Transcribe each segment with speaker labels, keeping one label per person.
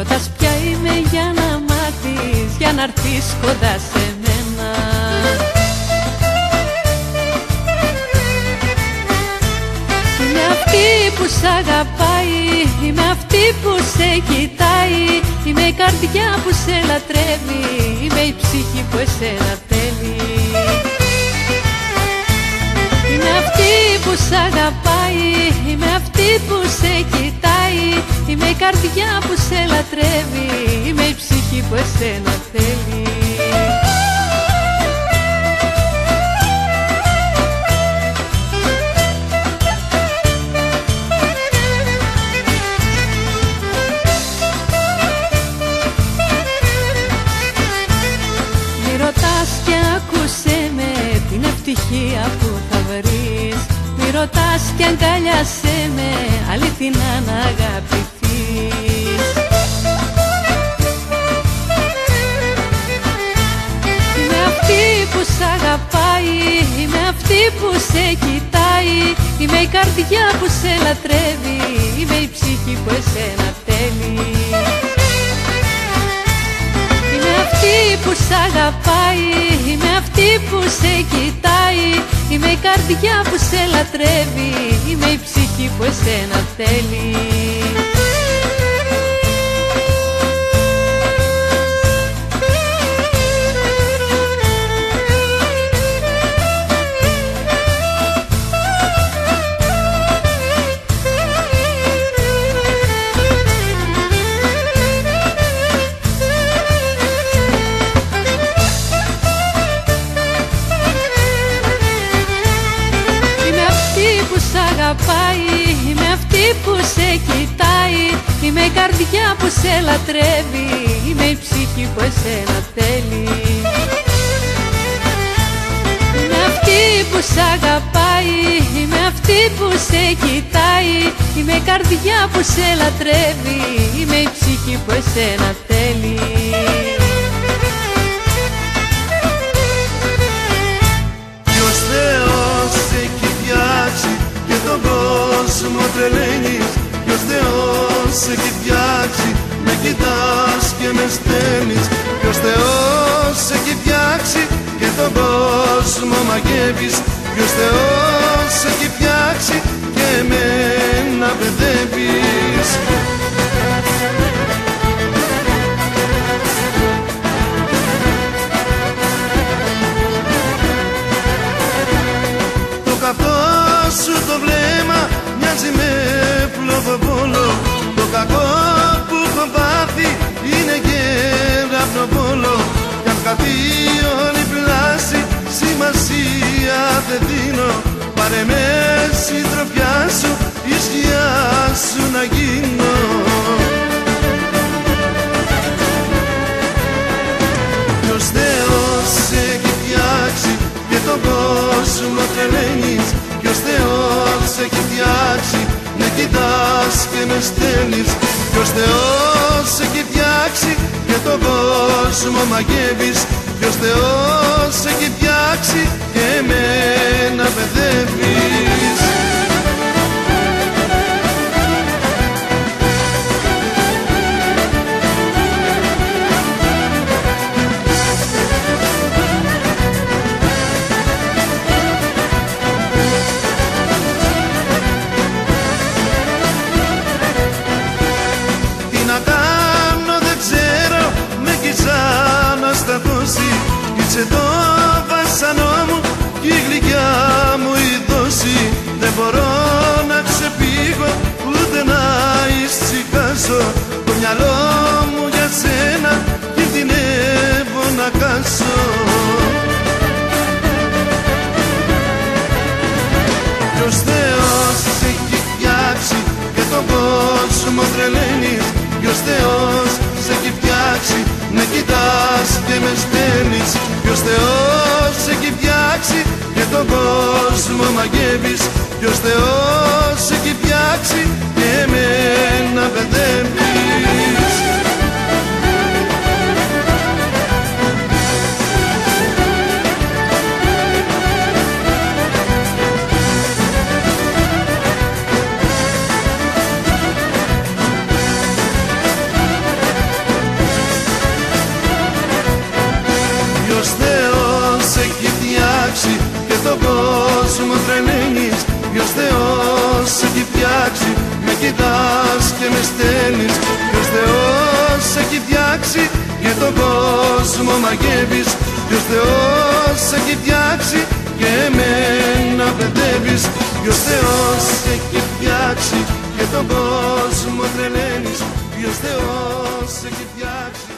Speaker 1: Ρωτάς ποια είμαι για να μάθεις Για να έρθεις κοντά σε μένα. Είμαι αυτή που σ' αγαπάει Είμαι αυτή που σε κοιτάει Είμαι η καρδιά που σε λατρεύει Είμαι η ψυχή που εσένα θέλει. Είμαι αυτή που σ' αγαπάει Είμαι αυτή που σε κοιτάει Είμαι η καρδιά που σε λατρεύει Είμαι η ψυχή που εσένα θέλει Είμαι η καρδιά που σε λατρεύει Είμαι η ψυχή που εσένα θέλει Είμαι αυτή που σ' αγαπάει Είμαι αυτή που σε κοιτάει. Είμαι η καρδιά που σε λατρεύει Είμαι η ψυχή που εσένα θέλει η καρδιά που σε λατρεύει. Είμαι η ψυχή που εσένα θέλει Είμαι αυτή που σ' αγαπάει. Είμαι αυτή που σε κοιτάει. Είμαι η καρδιά που σε λατρεύει. Είμαι η ψυχή που εσένα θέλει
Speaker 2: και τον κόσμο μαγεύεις. Ποιος Θεός έχει φτιάξει και εμένα παιδεύεις Το καυτό σου το βλέμμα μοιάζει με φλοβοβόλο Το κακό σημασία δεν δίνω. Πάρε με συντροφιά σου η σκιά σου να γίνω. Ποιος Θεός έχει φτιάξει και τον κόσμο τρελαίνεις. Ποιος Θεός έχει φτιάξει με κοιτάς και με στέλνεις. Ποιος Θεός έχει φτιάξει και τον κόσμο μαγεύεις Ποιος Θεός έχει φτιάξει και εμένα παιδεύεις Είσαι το βασανό μου και η γλυκιά μου η δόση. Δεν μπορώ να ξεφύγω ούτε να ησυχάσω Το μυαλό μου για σένα κινδυνεύω να κάσω Ποιος Θεός έχει φτιάξει και τον κόσμο τρελαίνεις. Ποιος Θεός σε έχει φτιάξει με κοιτάς και με στέλνεις Ποιος Θεός σε έχει φτιάξει και τον κόσμο μαγεύεις; Ποιος Θεός σε έχει φτιάξει και εμένα παιδεύεις και με στέλνεις Ποιος Θεός έχει φτιάξει και τον κόσμο μαγεύεις. Ποιος Θεός έχει φτιάξει και εμένα παιδεύεις Ποιος Θεός έχει φτιάξει και τον κόσμο τρελαίνεις. Ποιος Θεός έχει φτιάξει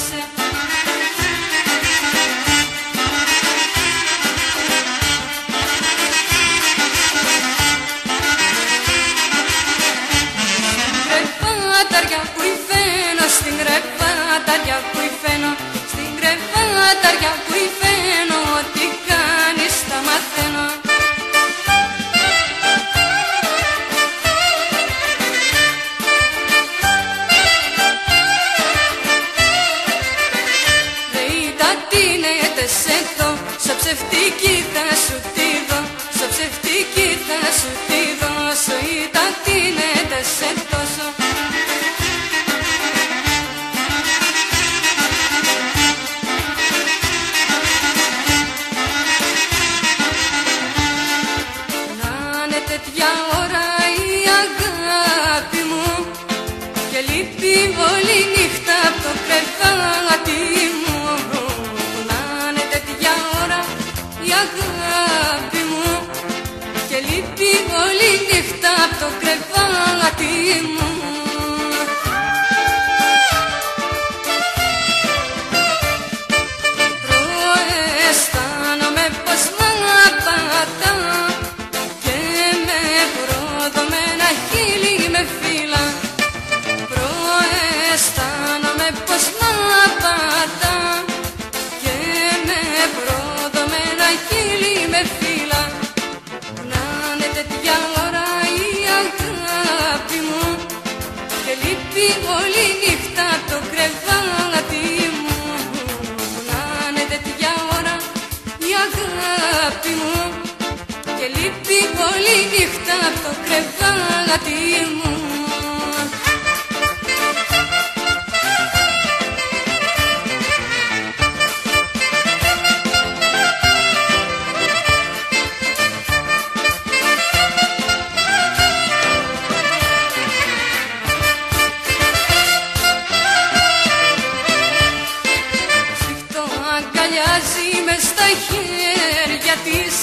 Speaker 1: Thank you. Mon κοιτά από το κρεβάτι μου. Αγκαλιάζει μες στα χέρια της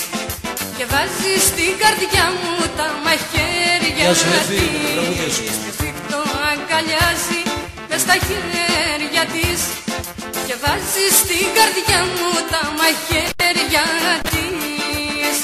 Speaker 1: και βάζει στην καρδιά μου τα μαχαίρια σου το αγκαλιάζει μες στα χέρια της και βάζει στην καρδιά μου τα μαχαίρια της.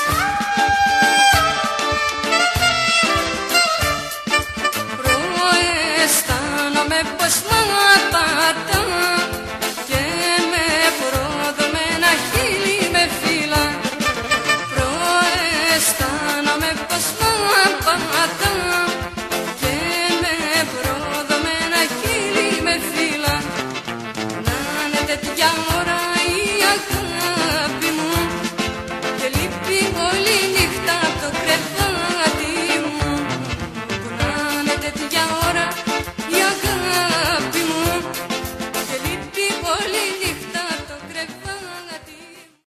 Speaker 1: get young.